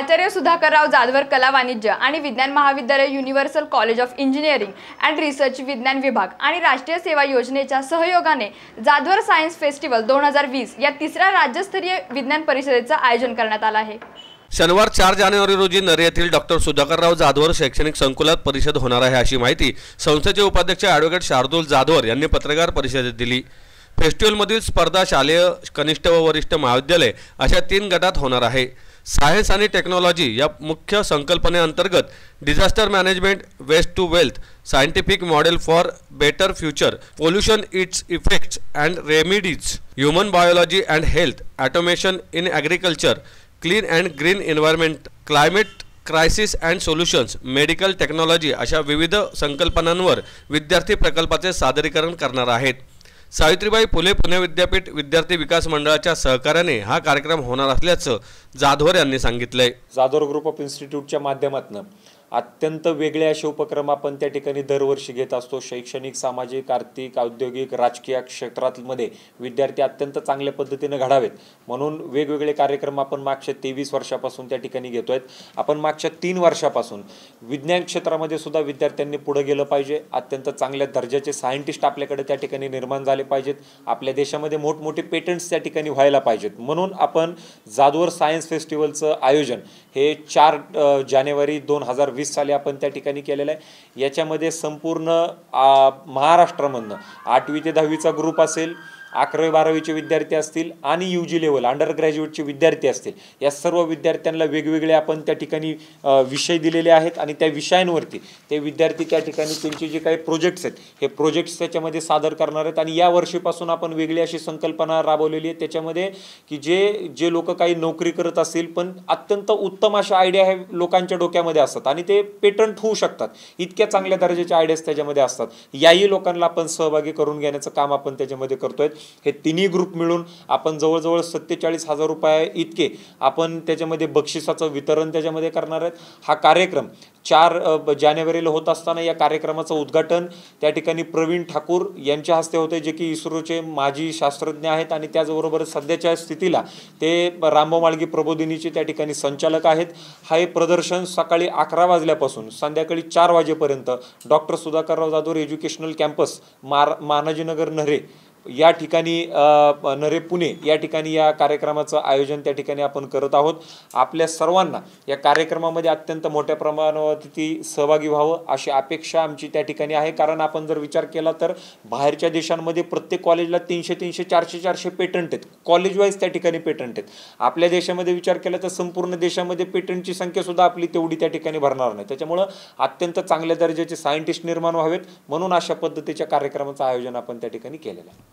प्राचार्य सुधाकरराव जाधवर कला वाणिज्य आणि विज्ञान महाविद्यालय universal college of engineering and research विज्ञान विभाग आणि राष्ट्रीय सेवा योजनेच्या सहयोगाने जाधवर सायन्स फेस्टिवल दोन हजार वीस या तिसऱ्या राज्यस्तरीय विज्ञान परिषदेचं आयोजन करण्यात आलं आहे. शनिवार चार जानेवारी रोजी नरे येथील डॉक्टर सुधाकरराव जाधवर शैक्षणिक संकुलात परिषद होणार आहे अशी माहिती संस्थेचे उपाध्यक्ष ॲडव्होकेट शार्दूल जाधवर यांनी पत्रकार परिषदेत दिली. फेस्टिवलमधील स्पर्धा शालेय कनिष्ठ व वरिष्ठ महाविद्यालय अशा तीन गटात होणार आहे. सायन्स आणि टेक्नॉलॉजी या मुख्य संकल्पनेअंतर्गत disaster management waste to wealth scientific model for better future pollution its effects and remedies human biology and health automation in agriculture clean and green environment climate crisis and solutions medical technology अशा विविध संकल्पनांवर विद्यार्थी प्रकल्पाचे सादरीकरण करणार आहेत. सावित्रीबाई फुले पुणे विद्यापीठ विद्यार्थी विकास मंडळाच्या सहकार्याने हा कार्यक्रम होणार असल्याचं जाधवर यांनी सांगितलंय. जाधवर ग्रुप ऑफ इन्स्टिट्यूटच्या माध्यमातून अत्यंत वेगळे असे उपक्रम आपण त्या ठिकाणी दरवर्षी घेत असतो. शैक्षणिक सामाजिक आर्थिक औद्योगिक राजकीय क्षेत्रातमध्ये विद्यार्थी अत्यंत चांगल्या पद्धतीनं घडावेत. म्हणून वेगवेगळे कार्यक्रम आपण मागच्या तेवीस वर्षापासून त्या ठिकाणी घेतो आहेत आपण मागच्या तीन वर्षापासून विज्ञान क्षेत्रामध्ये सुद्धा विद्यार्थ्यांनी पुढे गेलं पाहिजे. अत्यंत चांगल्या दर्जाचे सायंटिस्ट आपल्याकडे त्या ठिकाणी निर्माण झाले पाहिजेत. आपल्या देशामध्ये मोठमोठे पेटंट्स त्या ठिकाणी व्हायला पाहिजेत. म्हणून आपण जादूवर सायन्स फेस्टिवलचं आयोजन हे चार जानेवारी दोन हजार वीस साली आपण त्या ठिकाणी केलेलं आहे. याच्यामध्ये संपूर्ण महाराष्ट्रामधनं आठवी ते दहावीचा ग्रुप असेल अकरावी बारावीचे विद्यार्थी असतील आणि यू जी लेवल अंडर ग्रॅज्युएटचे विद्यार्थी असतील या सर्व विद्यार्थ्यांना वेगवेगळे आपण त्या ठिकाणी विषय दिलेले आहेत आणि त्या विषयांवरती ते विद्यार्थी त्या ठिकाणी त्यांचे जे काही प्रोजेक्ट्स आहेत हे प्रोजेक्ट्स त्याच्यामध्ये सादर करणार आहेत आणि या वर्षीपासून आपण वेगळी अशी संकल्पना राबवलेली आहे. त्याच्यामध्ये की जे जे लोक काही नोकरी करत असतील पण अत्यंत उत्तम अशा आयडिया हे लोकांच्या डोक्यामध्ये असतात आणि ते पेटंट होऊ शकतात. इतक्या चांगल्या दर्जाच्या आयडियाज त्याच्यामध्ये असतात. याही लोकांना आपण सहभागी करून घेण्याचं काम आपण त्याच्यामध्ये करतोय. हे तिन्ही ग्रुप मिळून आपण जवळजवळ सत्तेचाळीस हजार रुपये इतके आपण त्याच्यामध्ये बक्षिसाचं वितरण त्याच्यामध्ये करणार आहेत. हा कार्यक्रम चार ब- जानेवारीला होत असताना या कार्यक्रमाचं उद्घाटन त्या ठिकाणी प्रवीण ठाकूर यांच्या हस्ते होते जे की इस्रोचे माजी शास्त्रज्ञ आहेत आणि त्याचबरोबर सध्याच्या स्थितीला ते रामभाऊ माळगी प्रबोधिनीचे त्या ठिकाणी संचालक आहेत. हा हे प्रदर्शन सकाळी अकरा वाजल्यापासून संध्याकाळी चार वाजेपर्यंत doctor Sudhakarrao Jadhav educational campus मार मानाजीनगर नरे या ठिकाणी नरे पुणे या ठिकाणी या कार्यक्रमाचं आयोजन त्या ठिकाणी आपण करत आहोत. आपल्या सर्वांना या कार्यक्रमामध्ये अत्यंत मोठ्या प्रमाणावरती सहभागी व्हावं अशी अपेक्षा आमची त्या ठिकाणी आहे. कारण आपण जर विचार केला तर बाहेरच्या देशांमध्ये प्रत्येक कॉलेजला तीनशे तीनशे चारशे चारशे पेटंट आहेत. कॉलेजवाईज त्या ठिकाणी पेटंट आहेत. आपल्या देशामध्ये विचार केला तर संपूर्ण देशामध्ये पेटंटची संख्यासुद्धा आपली तेवढी त्या ठिकाणी भरणार नाही. त्याच्यामुळं अत्यंत चांगल्या दर्जाचे सायंटिस्ट निर्माण व्हावेत. म्हणून अशा पद्धतीच्या कार्यक्रमाचं आयोजन आपण त्या ठिकाणी केलेलं आहे.